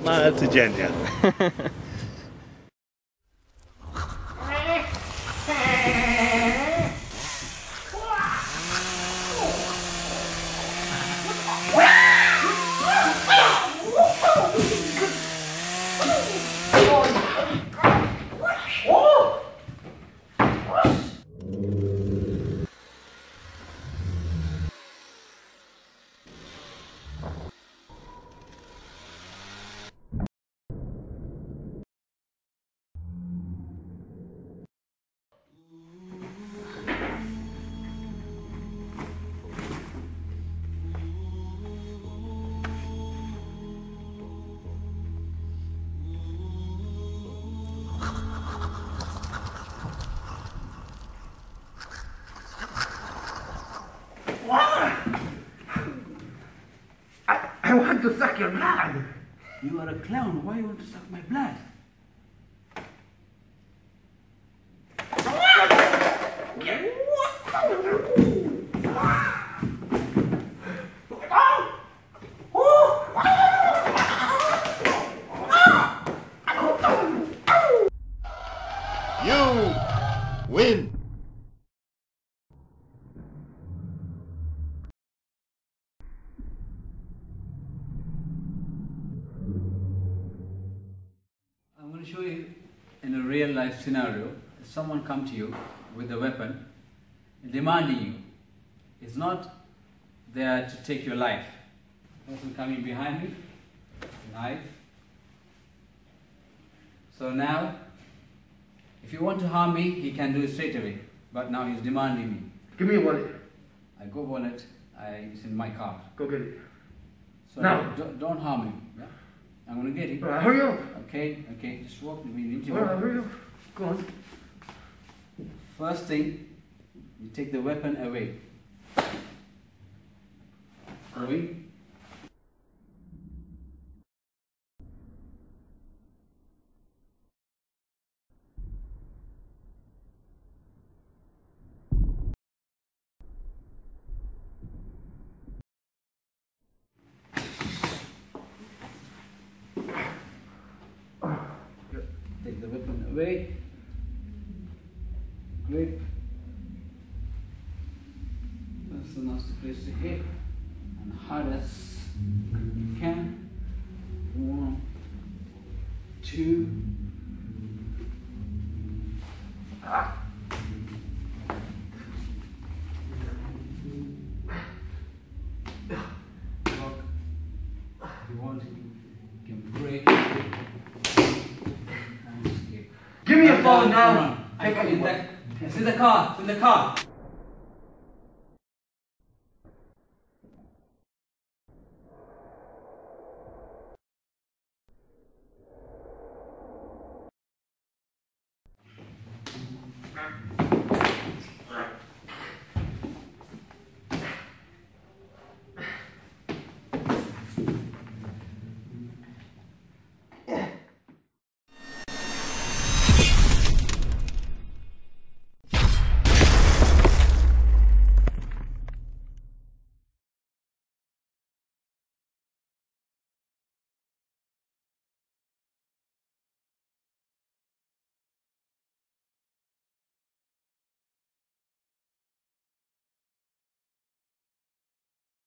mahal codziennie. I, I want to suck your blood. You are a clown. Why you want to suck my blood? You win. Show you in a real life scenario. Someone come to you with a weapon, demanding you. It's not there to take your life. Person coming behind me, knife. So now, if you want to harm me, he can do it straight away. But now he's demanding me. Give me a wallet. I go wallet. I, it's in my car. Go get it. So Now. don't, don't harm him. Yeah? I'm to get it. All right, hurry up. Okay, okay, just walk with me. All right, hurry up. Go on. First thing, you take the weapon away. Away. Take away. Grip. That's the nasty place to hit. And hardest you can. One, two. If you want, can break. And escape. Give me your Run phone now. your the, it's in the car. It's in the car.